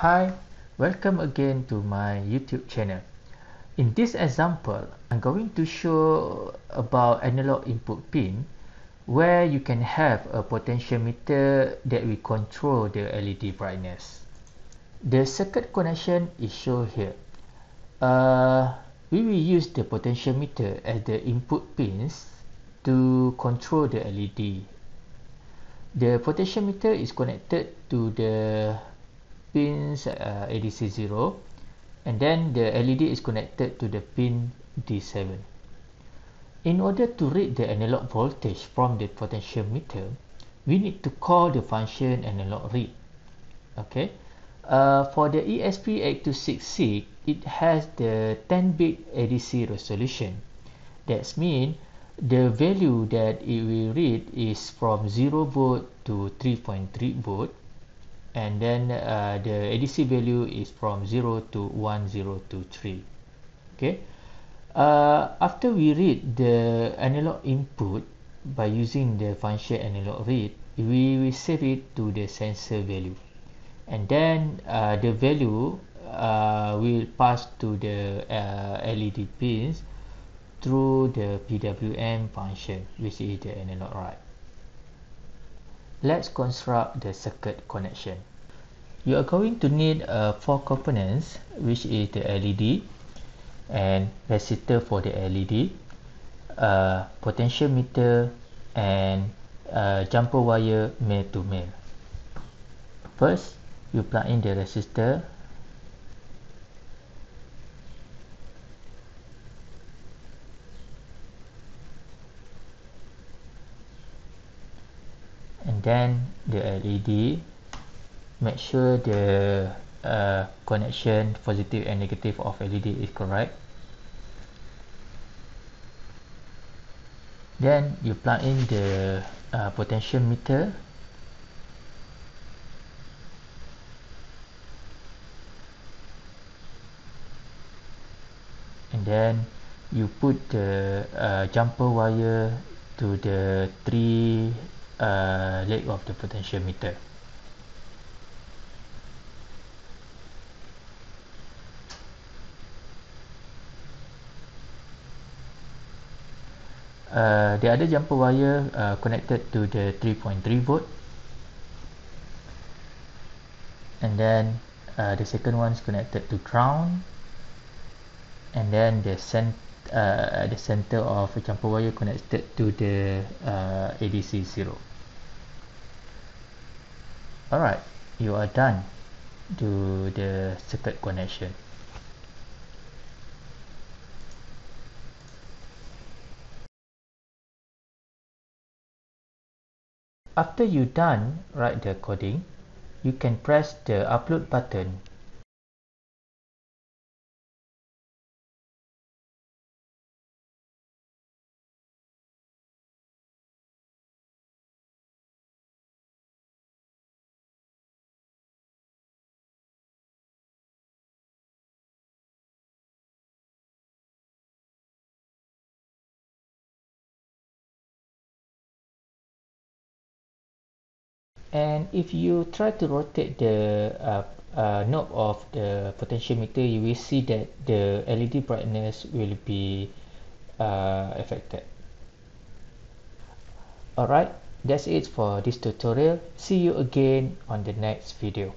Hi, welcome again to my YouTube channel. In this example, I'm going to show about analog input pin where you can have a potentiometer that will control the LED brightness. The circuit connection is shown here. Uh, we will use the potentiometer as the input pins to control the LED. The potentiometer is connected to the pins uh, ADC0 and then the LED is connected to the pin D7. In order to read the analog voltage from the potentiometer, we need to call the function analog read. Okay. Uh, for the ESP8266, it has the 10-bit ADC resolution. That means the value that it will read is from 0 volt to 3.3 volt and then uh, the ADC value is from 0 to 1023 okay? Uh, after we read the analog input by using the function analog read we will save it to the sensor value. And then uh, the value uh, will pass to the uh, LED pins through the PWM function which is the analog write let's construct the circuit connection. You are going to need uh, four components which is the LED and resistor for the LED uh, potentiometer and uh, jumper wire male to male first you plug in the resistor then the LED make sure the uh, connection positive and negative of LED is correct. Then you plug in the uh, potentiometer and then you put the uh, jumper wire to the three uh, leg of the potentiometer uh, the other jumper wire uh, connected to the 3.3 volt. And then uh, the second one is connected to ground. And then the cent uh, the center of the jumper wire connected to the uh, ADC 0 alright you are done to the circuit connection. After you done write the coding, you can press the upload button and if you try to rotate the uh, uh, knob of the potentiometer you will see that the LED brightness will be uh, affected. Alright that's it for this tutorial. See you again on the next video